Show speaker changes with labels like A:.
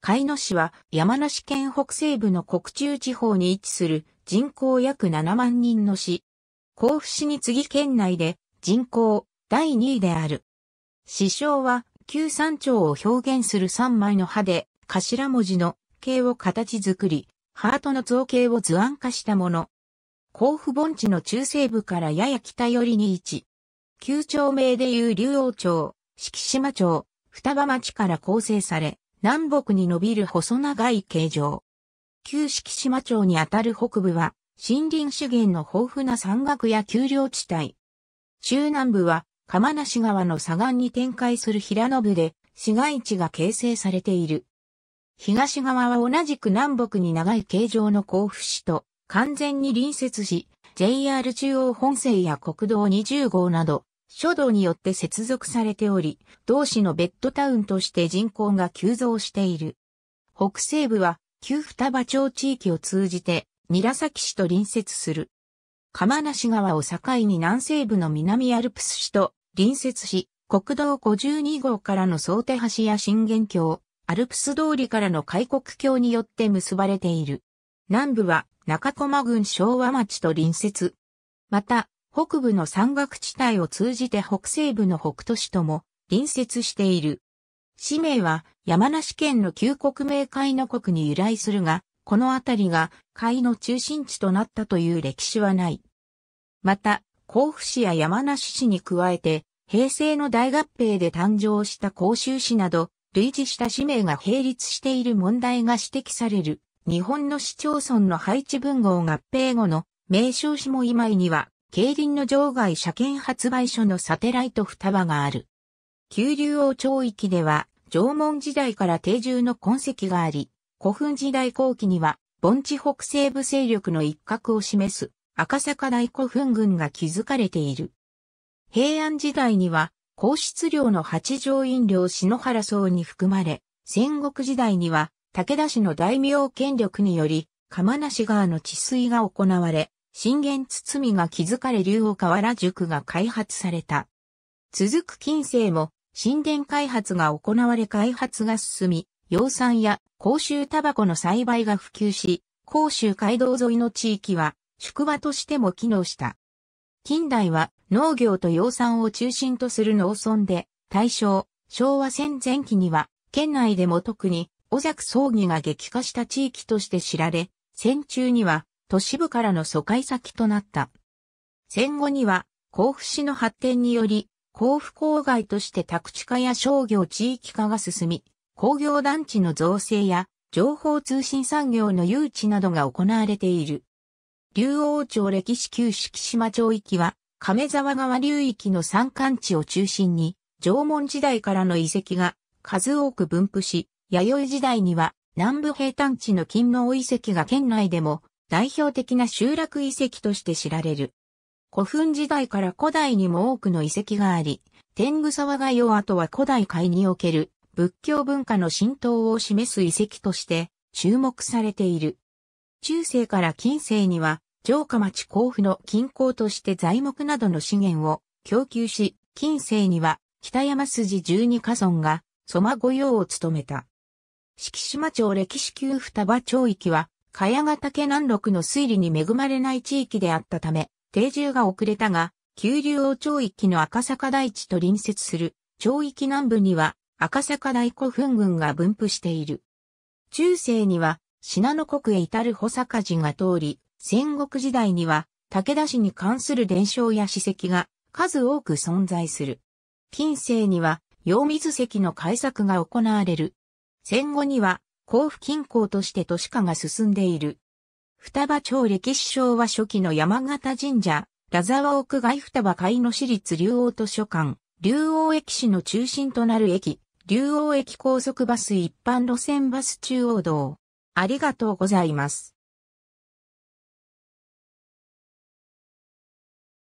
A: 海野市は山梨県北西部の国中地方に位置する人口約7万人の市。甲府市に次県内で人口第2位である。市章は旧山頂を表現する3枚の刃で頭文字の形を形作り、ハートの造形を図案化したもの。甲府盆地の中西部からやや北寄りに位置。旧町名でいう竜王町、敷島町、双葉町から構成され、南北に伸びる細長い形状。旧敷島町にあたる北部は、森林資源の豊富な山岳や丘陵地帯。中南部は、釜梨川の左岸に展開する平野部で、市街地が形成されている。東側は同じく南北に長い形状の甲府市と完全に隣接し、JR 中央本線や国道20号など、書道によって接続されており、同市のベッドタウンとして人口が急増している。北西部は、旧双葉町地域を通じて、韮崎市と隣接する。釜梨川を境に南西部の南アルプス市と隣接し、国道52号からの総手橋や信玄橋、アルプス通りからの開国橋によって結ばれている。南部は中駒郡昭和町と隣接。また、北部の山岳地帯を通じて北西部の北都市とも隣接している。市名は山梨県の旧国名海の国に由来するが、この辺りが海の中心地となったという歴史はない。また、甲府市や山梨市に加えて、平成の大合併で誕生した甲州市など、類似した市名が並立している問題が指摘される。日本の市町村の配置分号合併後の名称市も今井には競輪の場外車検発売所のサテライト双葉がある。旧竜王町域では、縄文時代から定住の痕跡があり、古墳時代後期には、盆地北西部勢力の一角を示す赤坂大古墳群が築かれている。平安時代には、皇室領の八条院領篠原荘に含まれ、戦国時代には、武田氏の大名権力により、釜梨川の治水が行われ、信玄堤が築かれ竜王河原宿が開発された。続く近世も神殿開発が行われ開発が進み、養蚕や甲州タバコの栽培が普及し、甲州街道沿いの地域は宿場としても機能した。近代は農業と養蚕を中心とする農村で、大正、昭和戦前期には、県内でも特に、小作葬儀が激化した地域として知られ、戦中には都市部からの疎開先となった。戦後には、甲府市の発展により、甲府郊外として宅地化や商業地域化が進み、工業団地の造成や情報通信産業の誘致などが行われている。竜王町歴史旧式島町域は、亀沢川流域の山間地を中心に、縄文時代からの遺跡が数多く分布し、弥生時代には南部平坦地の金能遺跡が県内でも代表的な集落遺跡として知られる。古墳時代から古代にも多くの遺跡があり、天狗沢が世跡は古代界における仏教文化の浸透を示す遺跡として注目されている。中世から近世には城下町甲府の近郊として材木などの資源を供給し、近世には北山筋十二家村が蘇馬御用を務めた。敷島町歴史級双葉町域は茅ヶ岳南麓の水利に恵まれない地域であったため、定住が遅れたが、旧竜王町域の赤坂大地と隣接する町域南部には赤坂大古墳群が分布している。中世には信濃国へ至る保坂寺が通り、戦国時代には武田氏に関する伝承や史跡が数多く存在する。近世には、陽水石の開削が行われる。戦後には、甲府近郊として都市化が進んでいる。双葉町歴史昭和初期の山形神社、ラザワ屋外双葉海の市立竜王図書館、竜王駅市の中心となる駅、竜王駅高速バス一般路線バス中央道。ありがとうございます。